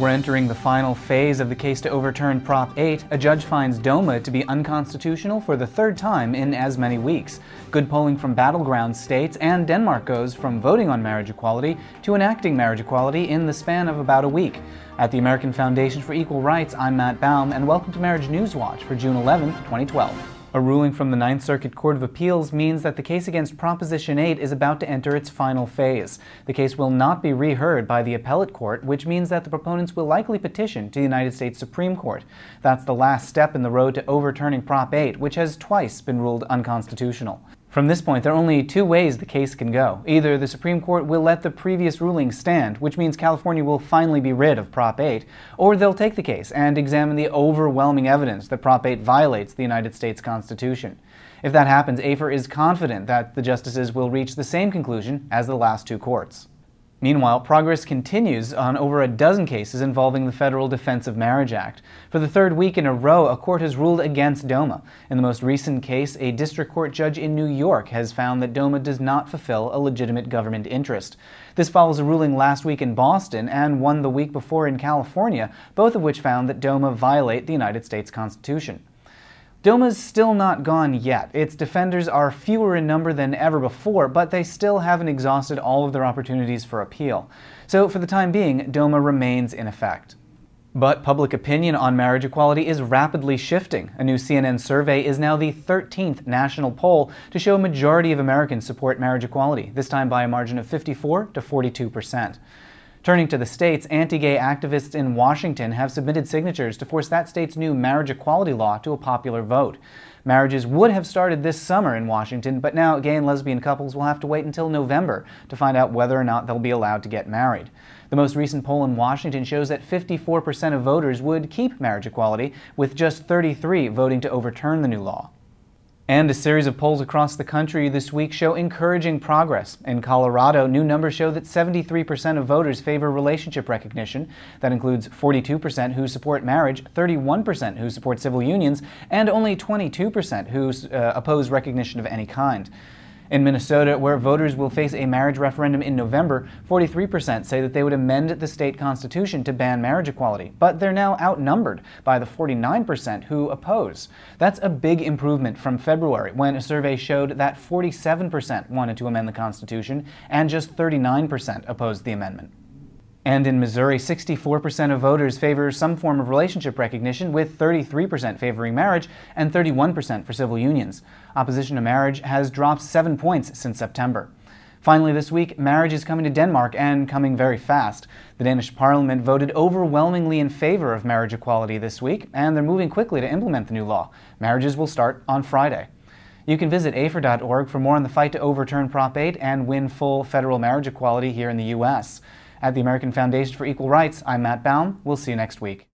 We're entering the final phase of the case to overturn Prop 8. A judge finds DOMA to be unconstitutional for the third time in as many weeks. Good polling from battleground states, and Denmark goes from voting on marriage equality to enacting marriage equality in the span of about a week. At the American Foundation for Equal Rights, I'm Matt Baum, and welcome to Marriage News Watch for June 11, 2012. A ruling from the Ninth Circuit Court of Appeals means that the case against Proposition 8 is about to enter its final phase. The case will not be reheard by the appellate court, which means that the proponents will likely petition to the United States Supreme Court. That's the last step in the road to overturning Prop 8, which has twice been ruled unconstitutional. From this point, there are only two ways the case can go. Either the Supreme Court will let the previous ruling stand, which means California will finally be rid of Prop 8, or they'll take the case and examine the overwhelming evidence that Prop 8 violates the United States Constitution. If that happens, AFER is confident that the justices will reach the same conclusion as the last two courts. Meanwhile, progress continues on over a dozen cases involving the Federal Defense of Marriage Act. For the third week in a row, a court has ruled against DOMA. In the most recent case, a district court judge in New York has found that DOMA does not fulfill a legitimate government interest. This follows a ruling last week in Boston and one the week before in California, both of which found that DOMA violate the United States Constitution. DOMA's still not gone yet. Its defenders are fewer in number than ever before, but they still haven't exhausted all of their opportunities for appeal. So for the time being, DOMA remains in effect. But public opinion on marriage equality is rapidly shifting. A new CNN survey is now the 13th national poll to show a majority of Americans support marriage equality, this time by a margin of 54 to 42 percent. Turning to the states, anti gay activists in Washington have submitted signatures to force that state's new marriage equality law to a popular vote. Marriages would have started this summer in Washington, but now gay and lesbian couples will have to wait until November to find out whether or not they'll be allowed to get married. The most recent poll in Washington shows that 54% of voters would keep marriage equality, with just 33 voting to overturn the new law. And a series of polls across the country this week show encouraging progress. In Colorado, new numbers show that 73% of voters favor relationship recognition. That includes 42% who support marriage, 31% who support civil unions, and only 22% who uh, oppose recognition of any kind. In Minnesota, where voters will face a marriage referendum in November, 43% say that they would amend the state constitution to ban marriage equality, but they're now outnumbered by the 49% who oppose. That's a big improvement from February, when a survey showed that 47% wanted to amend the constitution and just 39% opposed the amendment. And in Missouri, 64% of voters favor some form of relationship recognition, with 33% favoring marriage and 31% for civil unions. Opposition to marriage has dropped seven points since September. Finally, this week, marriage is coming to Denmark and coming very fast. The Danish parliament voted overwhelmingly in favor of marriage equality this week, and they're moving quickly to implement the new law. Marriages will start on Friday. You can visit afer.org for more on the fight to overturn Prop 8 and win full federal marriage equality here in the U.S. At the American Foundation for Equal Rights, I'm Matt Baum. We'll see you next week.